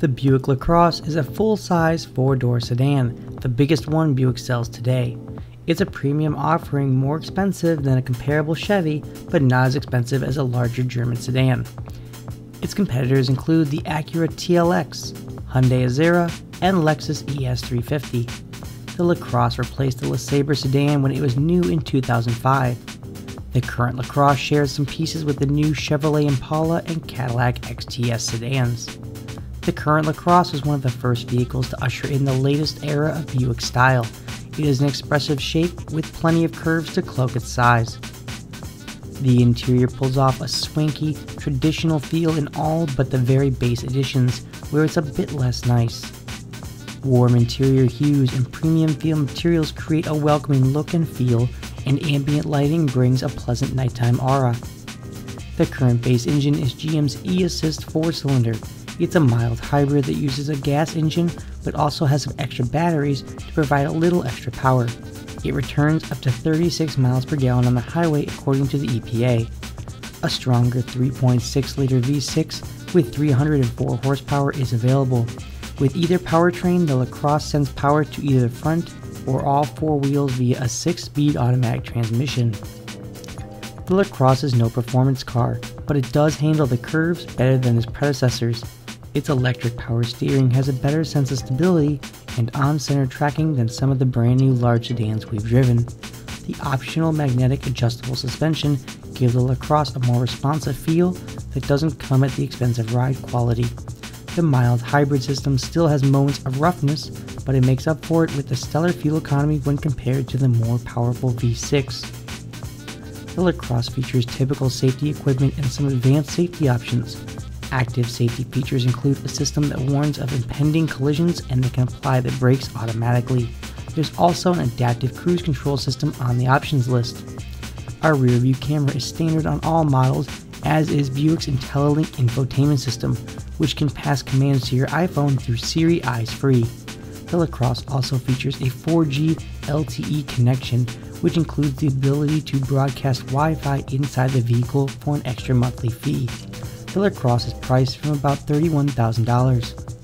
The Buick LaCrosse is a full-size four-door sedan, the biggest one Buick sells today. It's a premium offering more expensive than a comparable Chevy, but not as expensive as a larger German sedan. Its competitors include the Acura TLX, Hyundai Azera, and Lexus ES350. The LaCrosse replaced the LeSabre sedan when it was new in 2005. The current LaCrosse shares some pieces with the new Chevrolet Impala and Cadillac XTS sedans. The current LaCrosse was one of the first vehicles to usher in the latest era of Buick style. It is an expressive shape with plenty of curves to cloak its size. The interior pulls off a swanky, traditional feel in all but the very base editions, where it's a bit less nice. Warm interior hues and premium feel materials create a welcoming look and feel, and ambient lighting brings a pleasant nighttime aura. The current base engine is GM's e-Assist 4-cylinder, it's a mild hybrid that uses a gas engine but also has some extra batteries to provide a little extra power. It returns up to 36 miles per gallon on the highway according to the EPA. A stronger 3.6 liter V6 with 304 horsepower is available. With either powertrain, the LaCrosse sends power to either the front or all four wheels via a 6 speed automatic transmission. The LaCrosse is no performance car, but it does handle the curves better than its predecessors. Its electric power steering has a better sense of stability and on-center tracking than some of the brand new large sedans we've driven. The optional magnetic adjustable suspension gives the LaCrosse a more responsive feel that doesn't come at the expense of ride quality. The mild hybrid system still has moments of roughness, but it makes up for it with the stellar fuel economy when compared to the more powerful V6. The LaCrosse features typical safety equipment and some advanced safety options, Active safety features include a system that warns of impending collisions and that can apply the brakes automatically. There's also an adaptive cruise control system on the options list. Our rear view camera is standard on all models, as is Buick's IntelliLink infotainment system, which can pass commands to your iPhone through Siri Eyes Free. The LaCrosse also features a 4G LTE connection, which includes the ability to broadcast Wi Fi inside the vehicle for an extra monthly fee. The Cross is priced from about $31,000.